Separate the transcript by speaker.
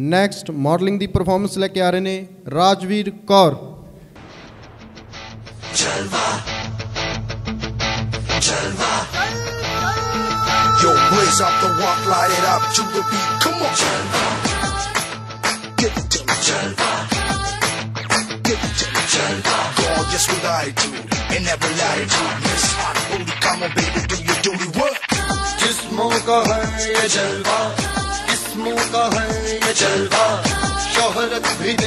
Speaker 1: Next modelling की performance लैके आ रहे हैं राजवीर
Speaker 2: कौर। का है ये जलवा किस्मों का है